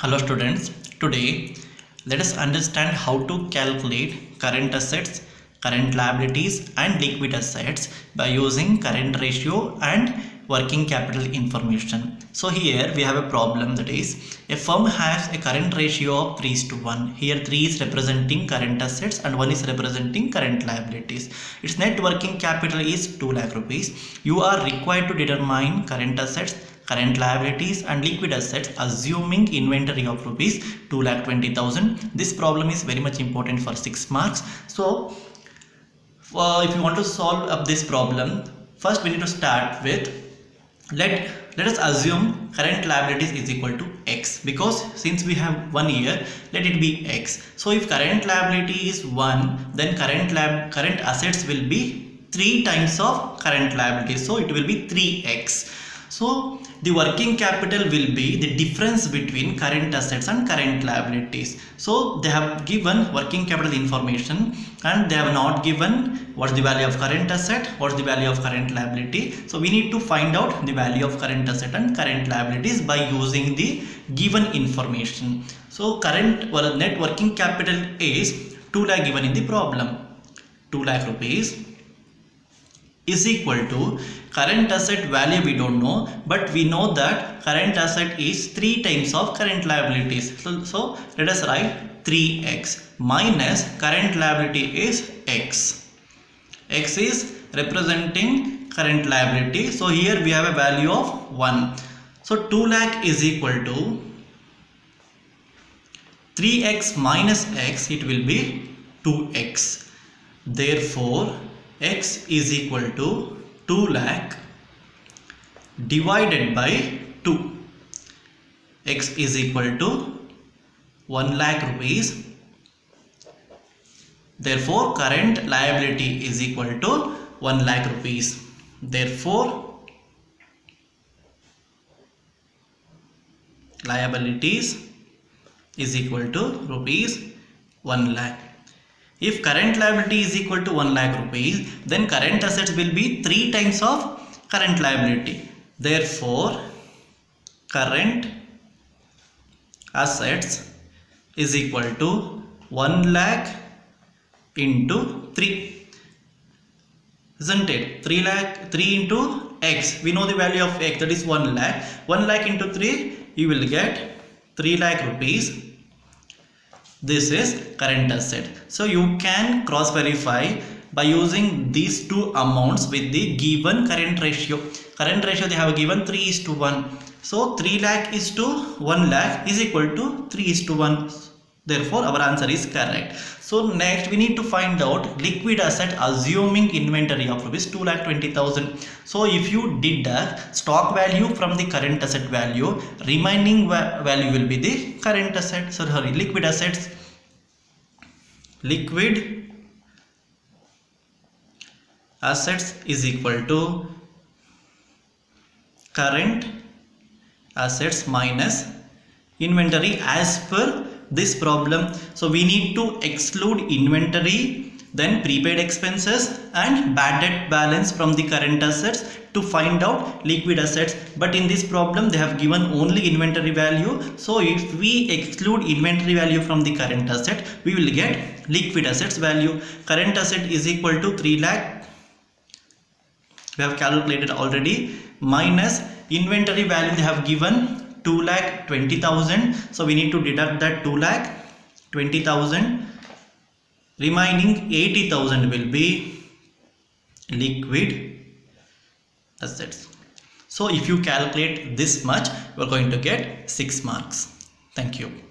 Hello students, today let us understand how to calculate current assets, current liabilities and liquid assets by using current ratio and working capital information. So here we have a problem that is a firm has a current ratio of 3 is to 1. Here 3 is representing current assets and 1 is representing current liabilities. Its net working capital is 2 lakh rupees. You are required to determine current assets current liabilities and liquid assets assuming inventory of rupees 2 lakh 20,000 this problem is very much important for 6 marks. So uh, if you want to solve up this problem first we need to start with let let us assume current liabilities is equal to x. Because since we have one year let it be x. So if current liability is 1 then current lab current assets will be 3 times of current liabilities so it will be 3x so the working capital will be the difference between current assets and current liabilities. So they have given working capital information and they have not given what's the value of current asset, what's the value of current liability. So we need to find out the value of current asset and current liabilities by using the given information. So current well, net working capital is 2 lakh given in the problem. 2 lakh rupees is equal to current asset value we don't know but we know that current asset is 3 times of current liabilities. So, so let us write 3x minus current liability is x. X is representing current liability. So here we have a value of 1 so 2 lakh is equal to 3x minus x it will be 2x therefore x is equal to 2 lakh divided by 2 x is equal to 1 lakh rupees. Therefore current liability is equal to 1 lakh rupees. Therefore liabilities is equal to rupees 1 lakh if current liability is equal to 1 lakh rupees, then current assets will be 3 times of current liability. Therefore, current assets is equal to 1 lakh into 3. Isn't it? 3 lakh, 3 into x. We know the value of x that is 1 lakh. 1 lakh into 3, you will get 3 lakh rupees this is current asset. So you can cross verify by using these two amounts with the given current ratio. Current ratio they have given 3 is to 1 so 3 lakh is to 1 lakh is equal to 3 is to 1 therefore our answer is correct. So next we need to find out liquid asset assuming inventory of rupees 2 lakh 20000 so if you deduct stock value from the current asset value remaining value will be the current asset. So sorry liquid assets. Liquid assets is equal to current assets minus inventory as per this problem. So we need to exclude inventory then prepaid expenses and bad debt balance from the current assets to find out liquid assets. But in this problem they have given only inventory value. So if we exclude inventory value from the current asset we will get liquid assets value. Current asset is equal to 3 lakh. We have calculated already. Minus inventory value they have given 2 lakh 20,000 so we need to deduct that 2 lakh 20,000 remaining 80,000 will be liquid assets. So if you calculate this much, you are going to get 6 marks. Thank you.